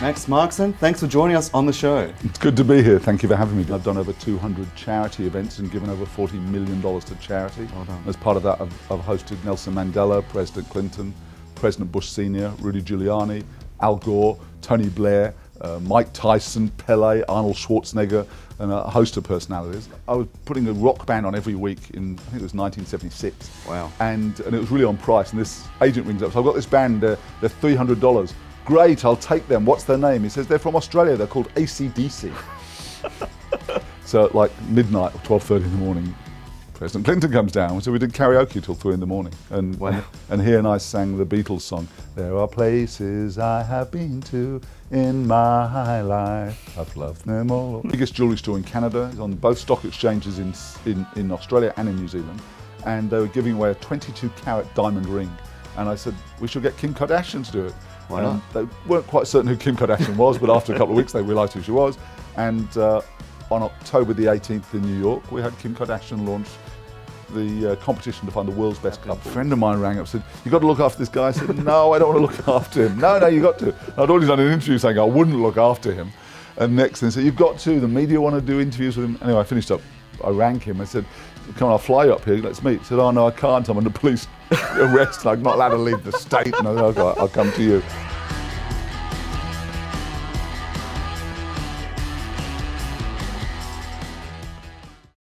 Max Markson, thanks for joining us on the show. It's good to be here. Thank you for having me. I've done over 200 charity events and given over $40 million to charity. Well. As part of that, I've, I've hosted Nelson Mandela, President Clinton, President Bush Sr., Rudy Giuliani, Al Gore, Tony Blair, uh, Mike Tyson, Pele, Arnold Schwarzenegger, and a host of personalities. I was putting a rock band on every week in, I think it was 1976. Wow. And, and it was really on price. And this agent rings up, so I've got this band, uh, they're $300. Great, I'll take them. What's their name? He says, they're from Australia, they're called ACDC. so at like midnight or 12.30 in the morning, President Clinton comes down, so we did karaoke till three in the morning. And, Wow. and, he and I sang the Beatles song, There are places I have been to in my life, I've loved them all. Biggest jewellery store in Canada, it's on both stock exchanges in, in, in Australia and in New Zealand. And they were giving away a 22 carat diamond ring. And I said, we should get Kim Kardashian to do it. Why not? And They weren't quite certain who Kim Kardashian was, but after a couple of weeks they realised who she was. And uh, on October the 18th in New York, we had Kim Kardashian launch the uh, competition to find the world's best couple. A friend of mine rang up and said, you've got to look after this guy. I said, no, I don't want to look after him. No, no, you've got to. I'd already done an interview saying I wouldn't look after him. And next thing, said, you've got to. The media want to do interviews with him. Anyway, I finished up. I rang him. I said, come on, I'll fly up here. Let's meet. He said, oh, no, I can't. I'm under police arrest. I'm not allowed to leave the state. And I okay, I'll come to you.